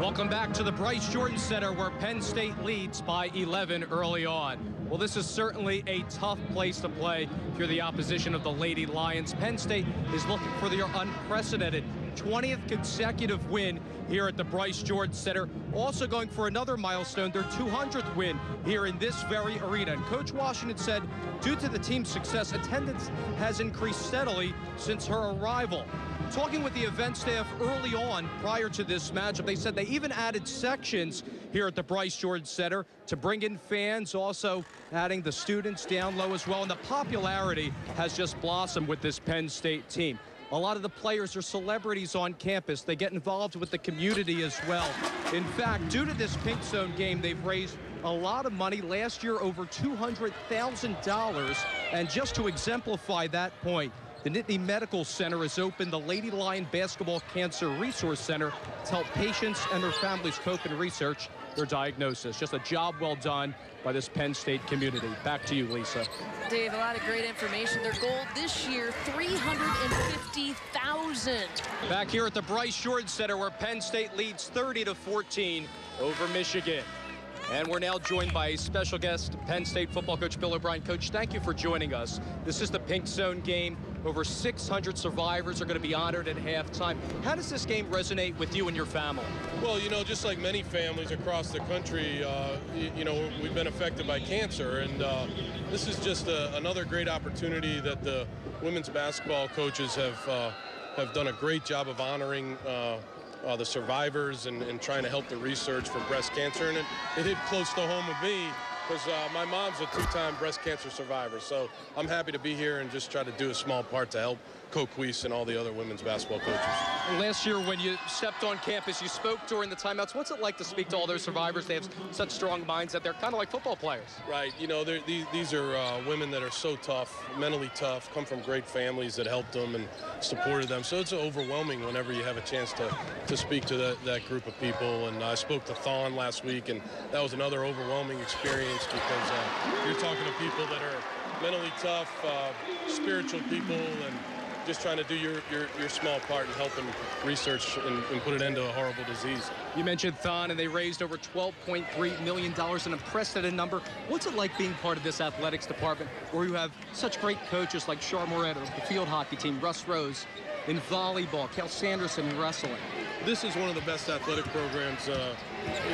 Welcome back to the Bryce Jordan Center where Penn State leads by 11 early on. Well, this is certainly a tough place to play if you're the opposition of the Lady Lions. Penn State is looking for their unprecedented 20th consecutive win here at the Bryce Jordan Center. Also going for another milestone, their 200th win here in this very arena. And Coach Washington said, due to the team's success, attendance has increased steadily since her arrival. Talking with the event staff early on prior to this matchup, they said they even added sections here at the Bryce Jordan Center to bring in fans, also adding the students down low as well. And the popularity has just blossomed with this Penn State team. A lot of the players are celebrities on campus. They get involved with the community as well. In fact, due to this Pink Zone game, they've raised a lot of money. Last year, over $200,000. And just to exemplify that point, the Nittany Medical Center has opened the Lady Lion Basketball Cancer Resource Center to help patients and their families cope and research their diagnosis. Just a job well done by this Penn State community. Back to you, Lisa. Dave, a lot of great information. Their goal this year, 350,000. Back here at the Bryce Jordan Center where Penn State leads 30 to 14 over Michigan. And we're now joined by a special guest, Penn State football coach Bill O'Brien. Coach, thank you for joining us. This is the Pink Zone game. Over 600 survivors are going to be honored at halftime. How does this game resonate with you and your family? Well, you know, just like many families across the country, uh, you, know, we've been affected by cancer. And uh, this is just a, another great opportunity that the women's basketball coaches have, uh, have done a great job of honoring uh, uh, the survivors and, and, trying to help the research for breast cancer. And it, it hit close to home with me because uh, my mom's a two-time breast cancer survivor. So I'm happy to be here and just try to do a small part to help Weiss and all the other women's basketball coaches. Last year when you stepped on campus, you spoke during the timeouts. What's it like to speak to all those survivors? They have such strong minds that they're kind of like football players. Right. You know, these, these are uh, women that are so tough, mentally tough, come from great families that helped them and supported them. So it's overwhelming whenever you have a chance to, to speak to that, that group of people. And I spoke to Thon last week, and that was another overwhelming experience because uh, you're talking to people that are mentally tough, uh, spiritual people, and just trying to do your, your, your small part in helping research and, and, put an end to a horrible disease. You mentioned Thon, and they raised over $12.3 million, an unprecedented number. What's it like being part of this athletics department where you have such great coaches like Char Moretto, the field hockey team, Russ Rose, in volleyball, Cael Sanderson in wrestling? This is one of the best athletic programs uh,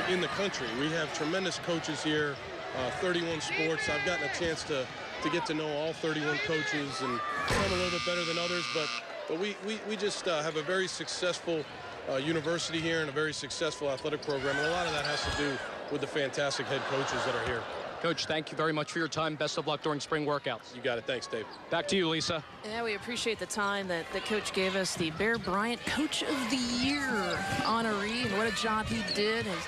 in the country. We have tremendous coaches here, uh, 31 sports. I've gotten a chance to to get to know all 31 coaches and some a little bit better than others, but but we we, we just uh, have a very successful uh, university here and a very successful athletic program, and a lot of that has to do with the fantastic head coaches that are here. Coach, thank you very much for your time. Best of luck during spring workouts. You got it. Thanks, Dave. Back to you, Lisa. Yeah, we appreciate the time that the coach gave us. The Bear Bryant Coach of the Year honoree, and what a job he did. As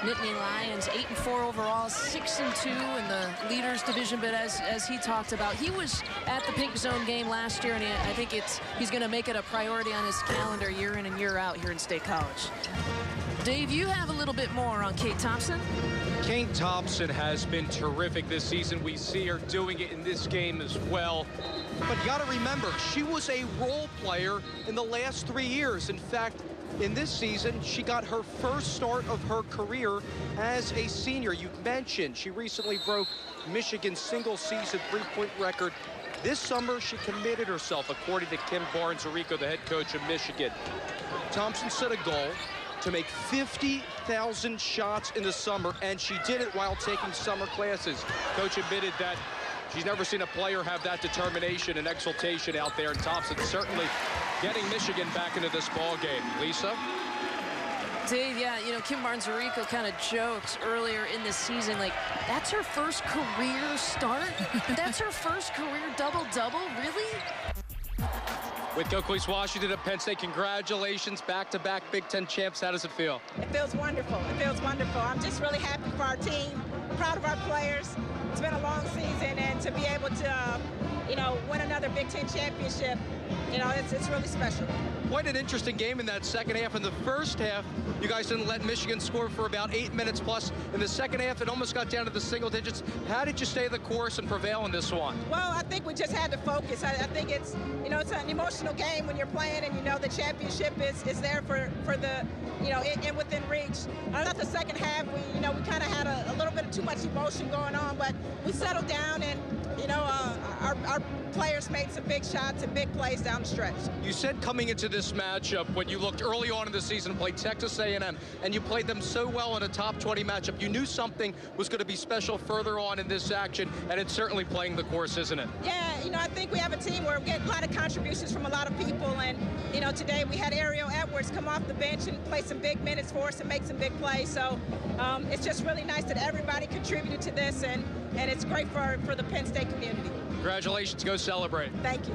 Nittany Lions, 8 and 4 overall, 6 and 2 in the leaders division. But as as he talked about, he was at the Pink Zone game last year, and he, I think it's he's going to make it a priority on his calendar year in and year out here in State College. Dave, you have a little bit more on Kate Thompson. Kate Thompson has been terrific this season. We see her doing it in this game as well. But you got to remember, she was a role player in the last three years. In fact, in this season, she got her first start of her career as a senior. You mentioned she recently broke Michigan's single-season three-point record. This summer, she committed herself, according to Kim Barnes-Arico, the head coach of Michigan. Thompson set a goal to make 50,000 shots in the summer, and she did it while taking summer classes. Coach admitted that she's never seen a player have that determination and exultation out there, and Thompson certainly getting Michigan back into this ball game. Lisa? Dave, yeah, you know, Kim Barnes-Arico kind of joked earlier in the season, like, that's her first career start? that's her first career double-double? Really? With Coach Washington of Penn State, congratulations, back-to-back -back Big Ten champs. How does it feel? It feels wonderful. It feels wonderful. I'm just really happy for our team, proud of our players. It's been a long season, and to be able to uh, you know, win another Big Ten championship, you know, it's, it's really special. Quite an interesting game in that second half. In the first half, you guys didn't let Michigan score for about eight minutes plus. In the second half, it almost got down to the single digits. How did you stay the course and prevail in this one? Well, I think we just had to focus. I, I think it's, you know, it's an emotional game when you're playing and you know the championship is, is there for, for the, you know, and within reach. I thought the second half, we, you know, we kind of had a, a, little bit of too much emotion going on, but we settled down and, you know, uh, our, our players made some big shots and big plays down the stretch. You said coming into this matchup, when you looked early on in the season, played Texas A&M, and you played them so well in a top 20 matchup, you knew something was going to be special further on in this action, and it's certainly playing the course, isn't it? Yeah, you know, I think we have a team where we get a lot of contributions from a lot of people, and, you know, today we had Ariel Edwards come off the bench and play some big minutes for us and make some big plays, so um, it's just really nice that everybody contributed to this, and, and it's great for, for the Penn State community. Congratulations. Go celebrate. Thank you.